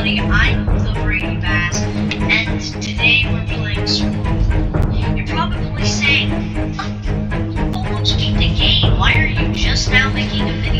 everybody, I'm the Brady Bass, and today we're playing Swirl. You're probably saying, "Oh, almost beat the game, why are you just now making a video?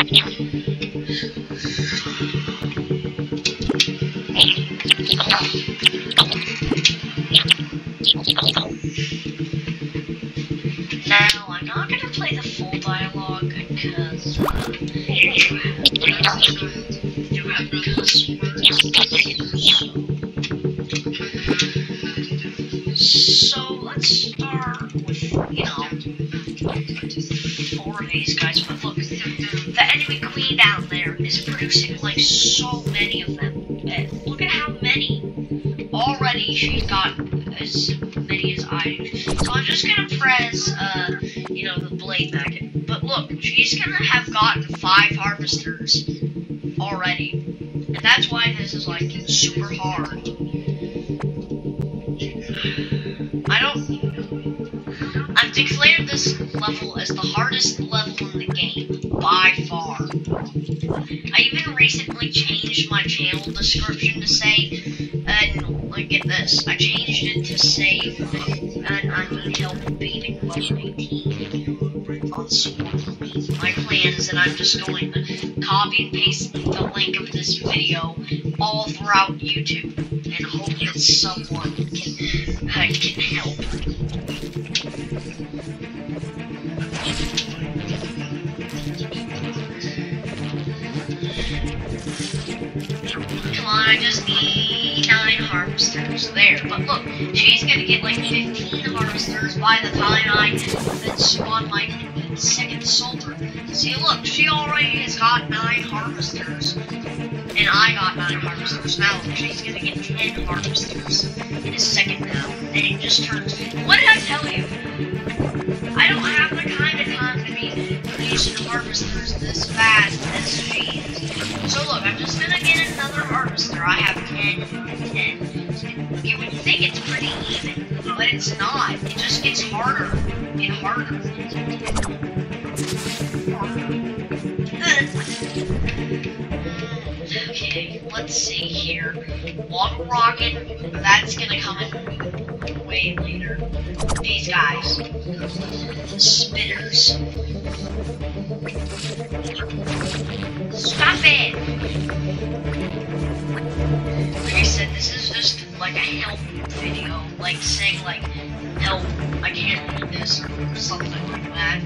already. And that's why this is like super hard. I don't. I've declared this level as the hardest level in the game by far. I even recently changed my channel description to say, and look at this, I changed it to say, and I need help beating level 18 on Sword. My plans, and I'm just going copy and paste the link of this video all throughout YouTube, and hope that someone can, uh, can help. Come on, I just need nine harvesters. There. But look, she's gonna get like 15 harvesters by the time I then spawn my second soldier. See, look, she already has got nine harvesters. And I got nine harvesters. Now, she's gonna get 10 harvesters in a second now. And it just turns. What did I tell you? I don't have the kind of time to be producing harvesters this fast as she is. So look, I'm just gonna get another harvester. I have 10 and 10. You would think it's pretty even, but it's not. It just gets harder and harder. Let's see here. One rocket, that's gonna come in way later. These guys. Spinners. Stop it! Like I said, this is just like a help video. Like saying like, help, I can't do this or something like that.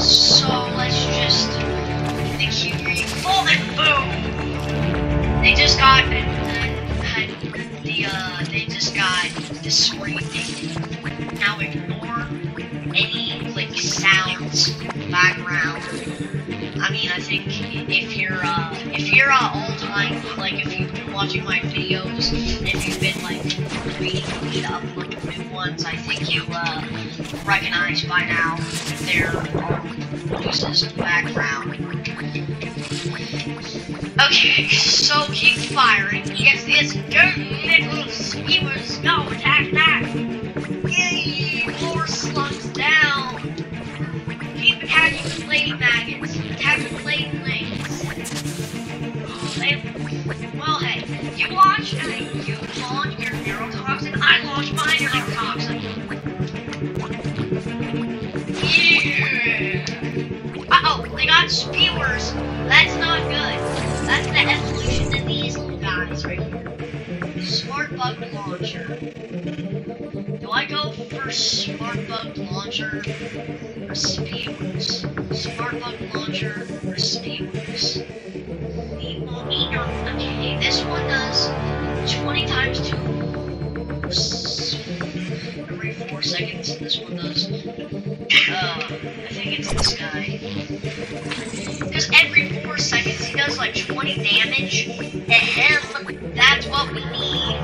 So let's just the Q3 full and boom! They just got uh, the uh they just got destroyed. Now ignore any like sounds background. I mean, I think if you're uh, if you're uh, all time like if you've been watching my videos, if you've been like reading me to upload new ones, I think you uh, recognize by now there are voices in the background. Okay, so keep firing. Yes, this dirt little sweepers. No, attack back. Yay, more slugs down. Keep attacking the blade maggots. Attack the blade blades. well, hey, you watch and then you launch your neurotoxin. I launch my neurotoxin. Yeah. Uh oh, they got spewers. That's not good. That's the evolution of these guys right here. Smart bug launcher. Do I go for smart bug launcher or speedworks? Smart bug launcher or speedworks? We will okay, this one does 20 times 2 every 4 seconds. This one does uh, I think it's this guy. He 20 damage. That's what we need.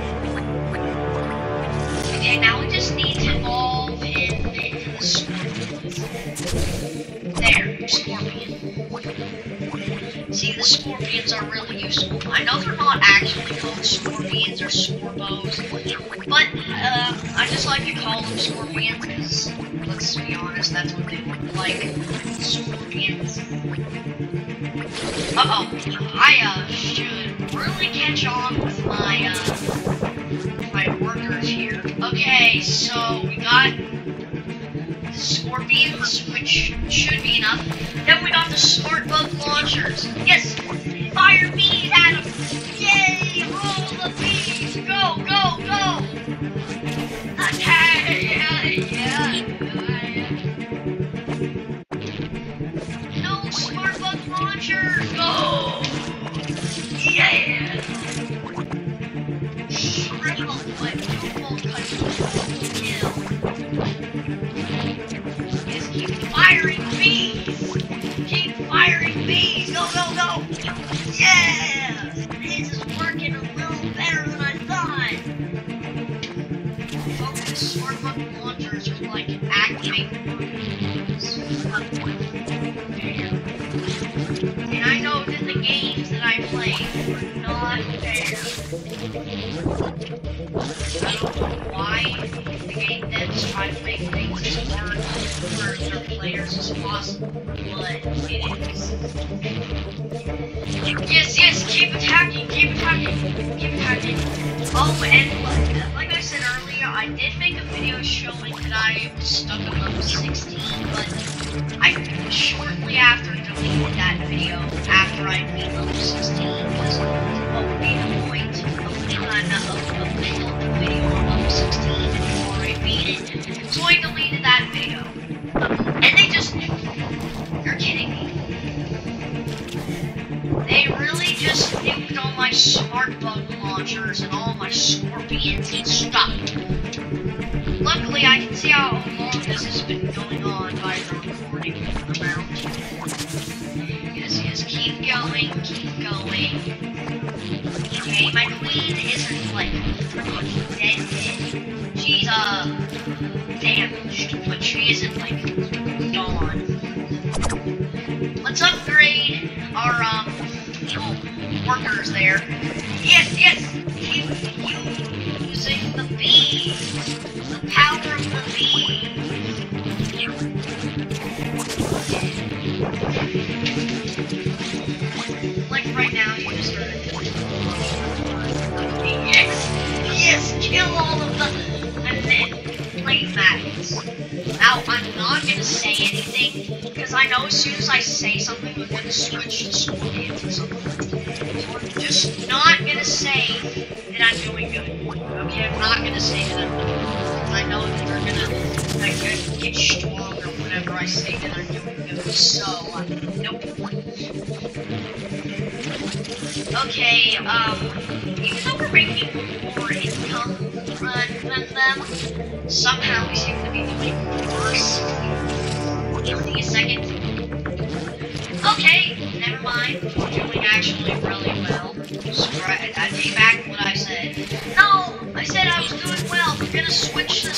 Okay, now we just need to evolve him into the scorpion. There, scorpion. See, the scorpions are really useful. I know they're not actually called scorpions or scorbos, but uh, I just like to call them scorpions because, let's be honest, that's what they look like. Scorpions. Uh-oh. I uh, should really catch on with my, uh, my workers here. Okay, so we got scorpions, which should be enough. Then we got the smart bug launchers. Keep attacking, keep attacking, keep attacking. Oh, and like, like I said earlier, I did make a video showing that I was stuck at level 16, but I shortly after deleted that video after I beat level 16, because what would be the point of of, of making the video on level 16 before I beat it? So I deleted that video. And they just You're kidding me. Smart bug launchers and all my scorpions and stuff. Luckily, I can see how long this has been going on by the recording amount. Yes, yes, keep going, keep going. Okay, my queen isn't like pretty dead. She's uh damaged, but she isn't like workers there. Yes, yes, You using the bees. The power of the bees. Like right now, you just heard. Yes! Yes! Kill all of them! And then blade maggots. Now, I'm not gonna say anything, because I know as soon as I say something, we're gonna switch them, somehow we seem to be doing worse. Me a second. Okay, never mind. We're doing actually really well. I take back what I said. No, I said I was doing well. We're gonna switch to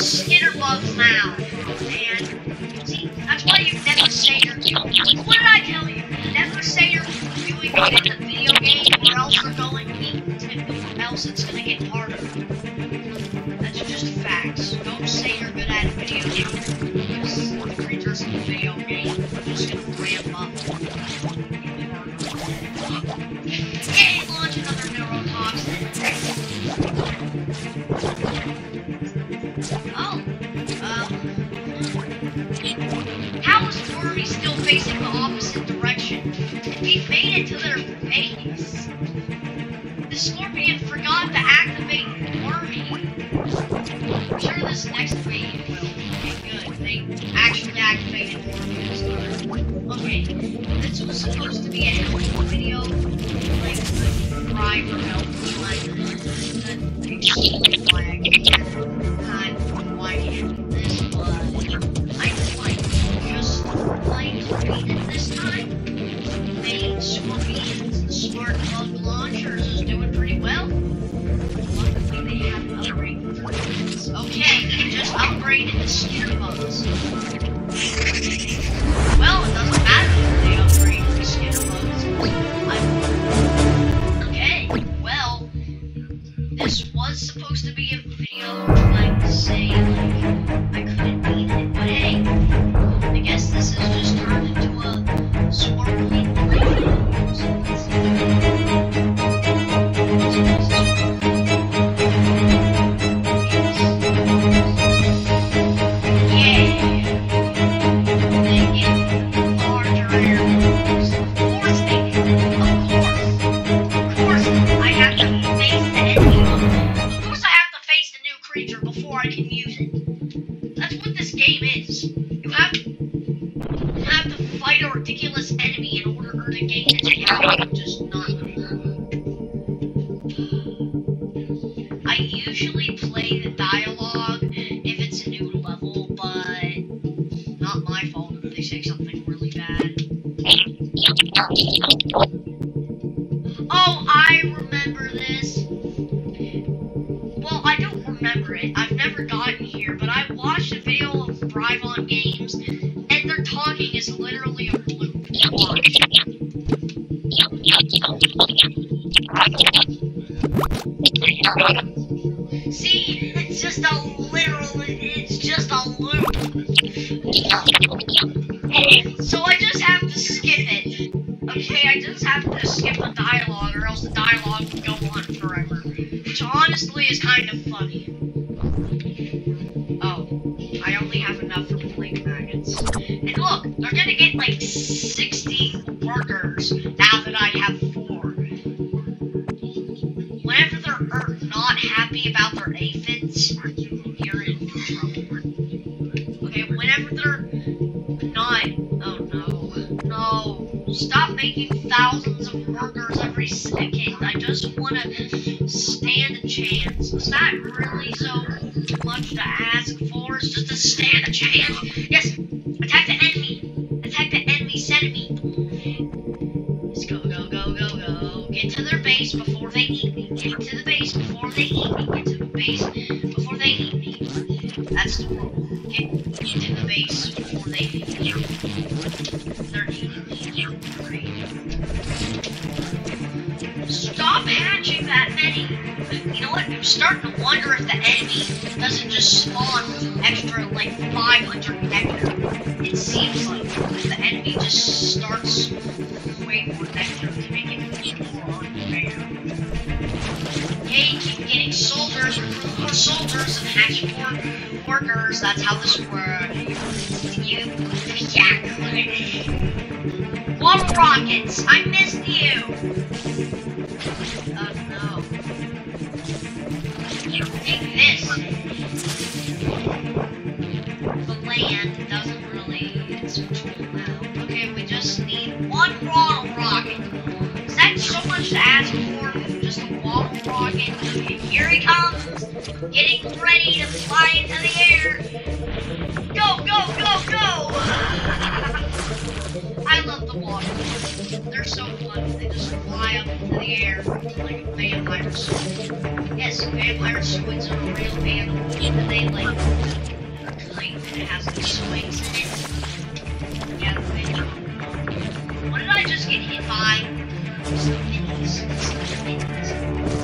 I just I just want to stand a chance. It's not really so much to ask for. It's just to stand a chance. soldiers and hatch por- workers. That's how this works. You, yeah. One rockets. I missed you. Oh no. You take this. The land doesn't really. It's now. Okay, we just need one raw rocket. Is that so much to ask for? Just a wall rocket. Here he comes, getting ready to fly into the air. Go, go, go, go! I love the water. They're so fun. They just fly up into the air like vampires. Yes, vampires, squids are a real animal. Even they like a kind that has the swings in it. Yeah, they What did I just get hit by? Some minis. Some minis.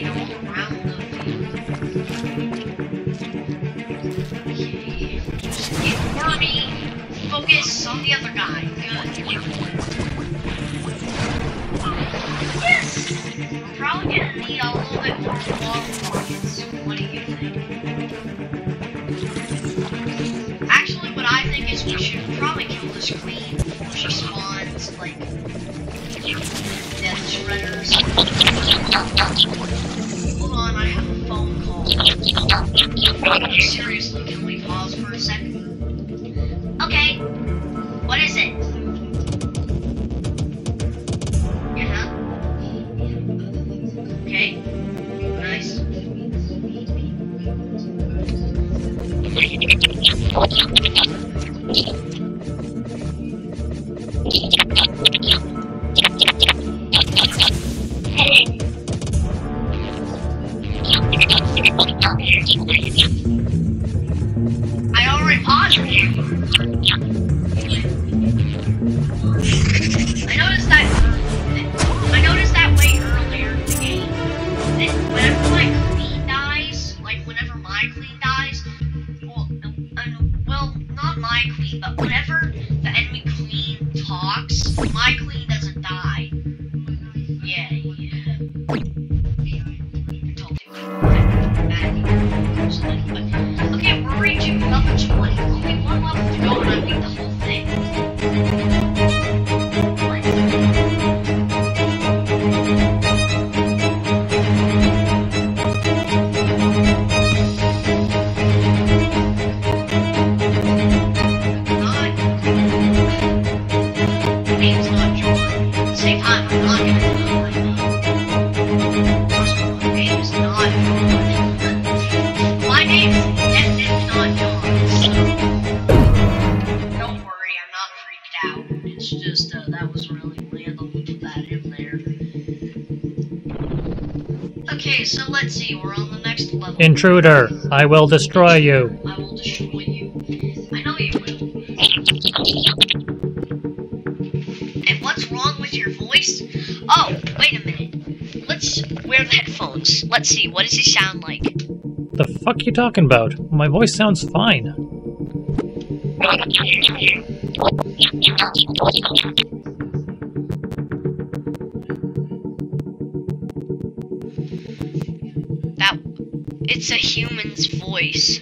Actually, what I think is we should probably kill this queen when she spawns, like, death shredders. Hold on, I have a phone call. Seriously, can we pause for a second? Okay, what is it? Intruder, I will destroy you. I will destroy you. I know you will. And what's wrong with your voice? Oh, wait a minute. Let's wear the headphones. Let's see. What does he sound like? The fuck you talking about? My voice sounds fine. It's a human's voice.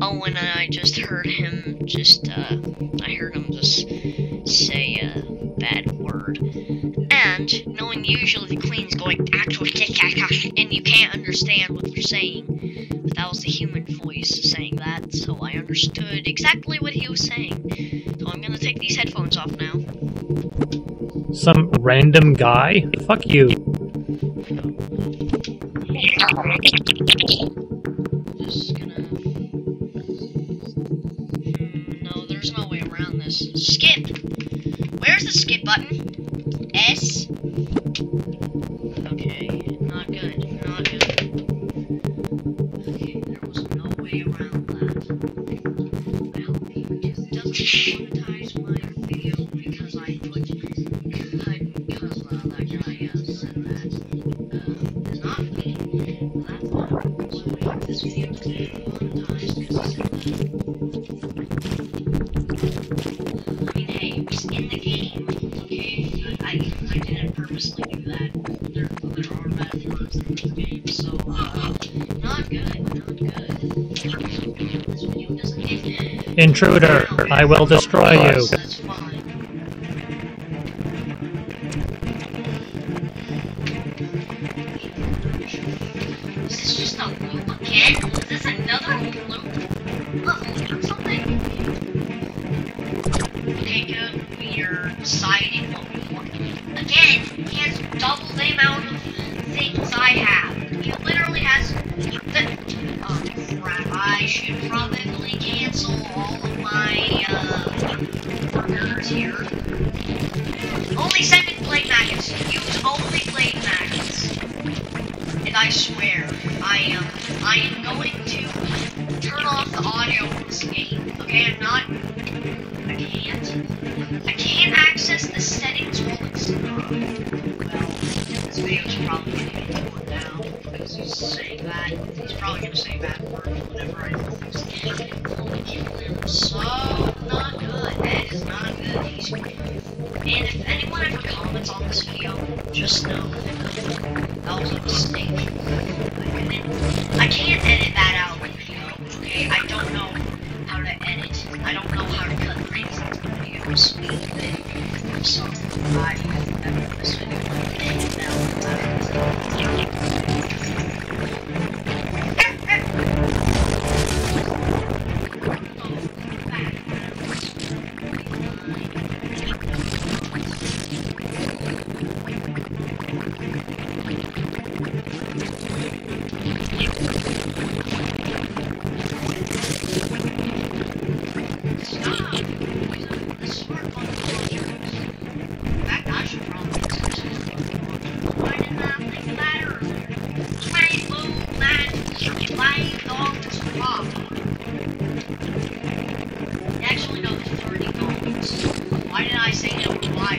Oh, and I just heard him just uh I heard him just say a bad word. And knowing usually the queen's going actual and you can't understand what they're saying. But that was the human voice saying that, so I understood exactly what he was saying. So I'm gonna take these headphones off now. Some random guy? Fuck you. Intruder, I will destroy you. Okay, I'm not I can't. I can't access the settings while it's well, this video's probably gonna get torn down because he's saying that. He's probably gonna say bad words whenever I do this. So not good. That is not good. He's and if anyone ever comments on this video, just know that was a mistake.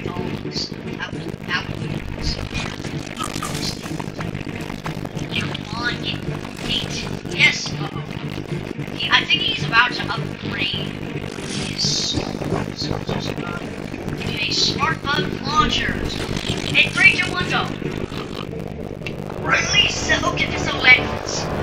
five. That that I think he's about to upgrade his a smart bug launcher. A great Window. Or so let's.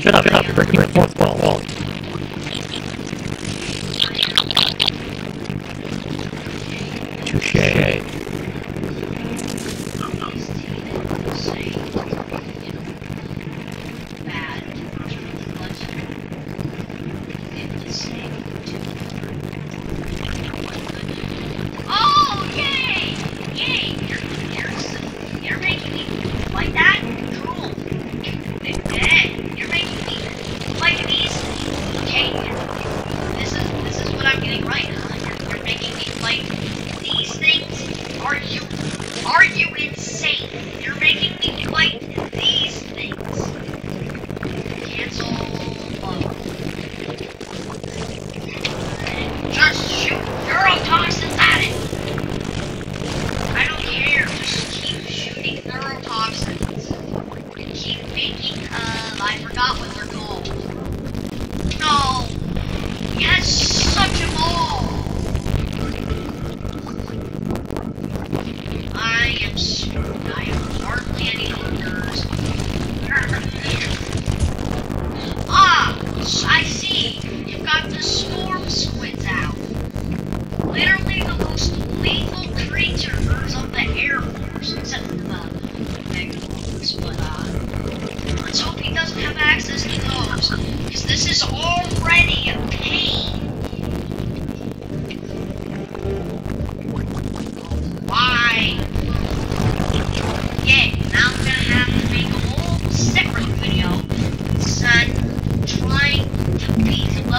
Shut up, shut up, you're breaking wall. Touche. Oh, yay! Yay! You're, you're, you're making me like that? Cool. Hey, you're making me like these. Okay, this is getting right? You're, you're making me like these things. Are you are you insane? You're making me like these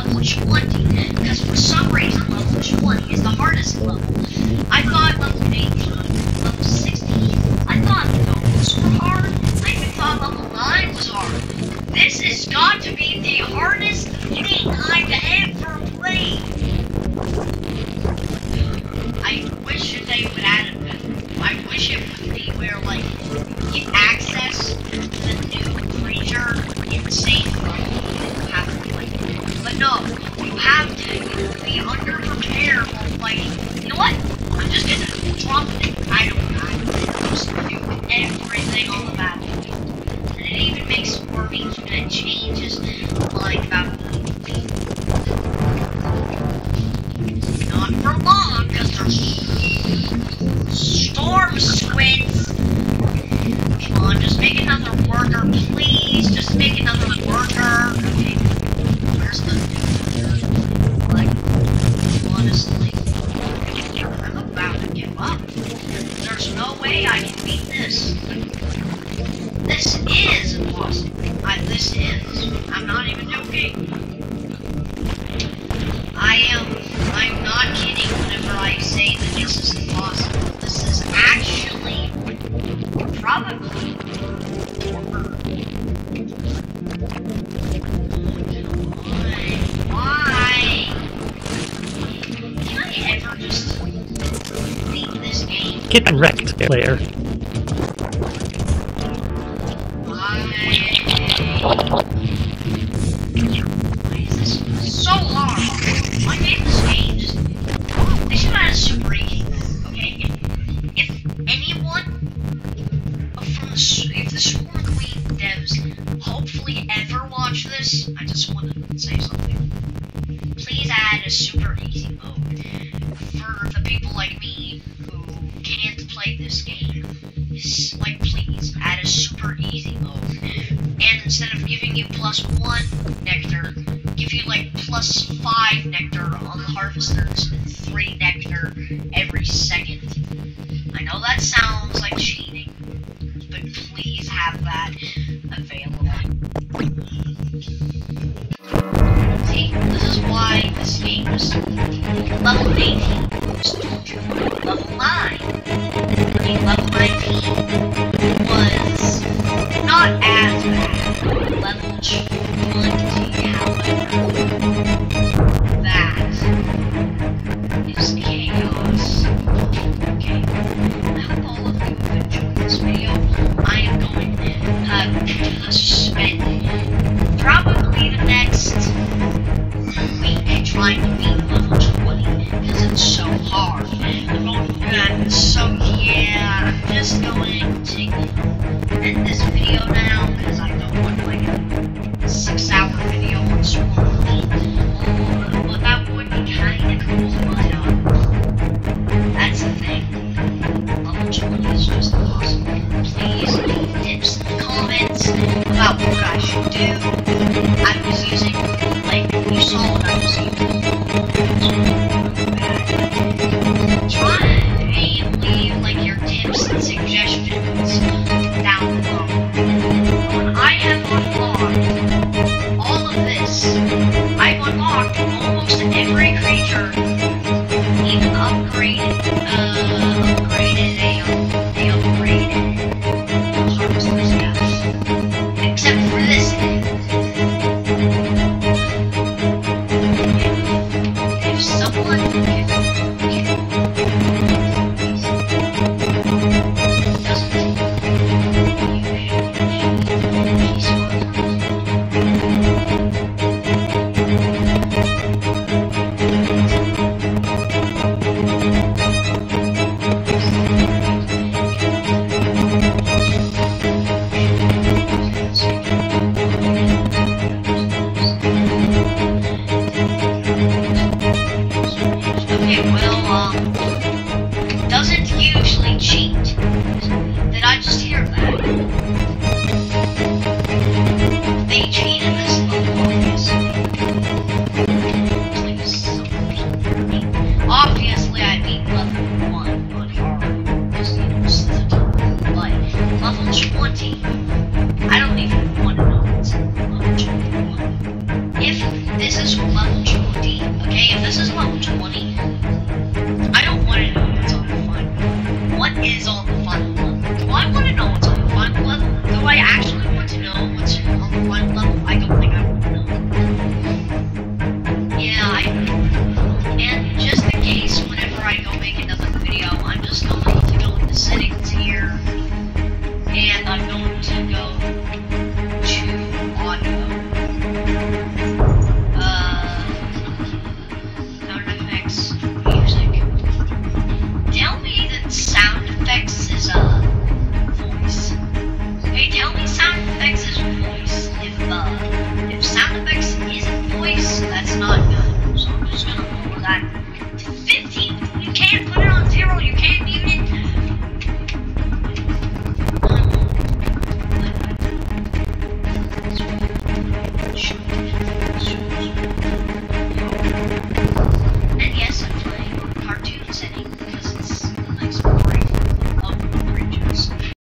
level 20, because for some reason level 20 is the hardest level. I thought level 18, level 16, I thought those were hard. I even thought level 9 was hard. This has got to be the hardest thing I've ever played. I wish they would add it. I wish it would be where, like, you access on the. And it even makes Squirmy that changes like not for long, because there's storm squids. Come on, just make another worker, please. Just make another worker. Okay. Like honestly? I'm about to give up. There's no way I can beat this. This is impossible. I, this is. I'm not even joking. I am. I'm not kidding whenever I say that this is impossible. This is actually probably? Get wrecked, player. Plus one nectar, give you like plus five nectar on the harvesters